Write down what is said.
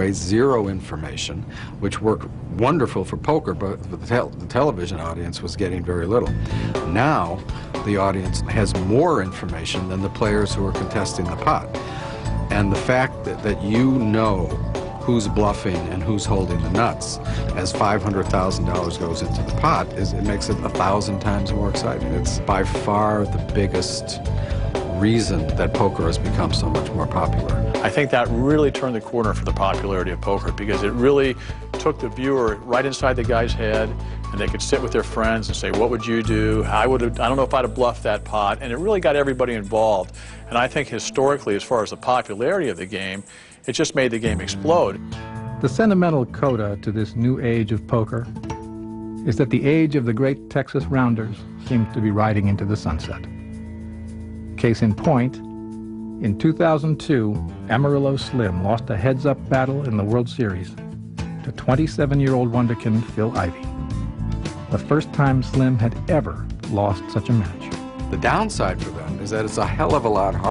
way zero information, which worked wonderful for poker, but the, tel the television audience was getting very little. Now, the audience has more information than the players who are contesting the pot. And the fact that, that you know who's bluffing and who's holding the nuts as $500,000 goes into the pot, is, it makes it a thousand times more exciting. It's by far the biggest reason that poker has become so much more popular. I think that really turned the corner for the popularity of poker because it really took the viewer right inside the guy's head and they could sit with their friends and say, what would you do? I would have, I don't know if I'd have bluffed that pot. And it really got everybody involved. And I think historically, as far as the popularity of the game, it just made the game explode. The sentimental coda to this new age of poker is that the age of the great Texas Rounders seems to be riding into the sunset. Case in point, in 2002, Amarillo Slim lost a heads-up battle in the World Series to 27-year-old wonderkin Phil Ivey. The first time Slim had ever lost such a match. The downside for them is that it's a hell of a lot harder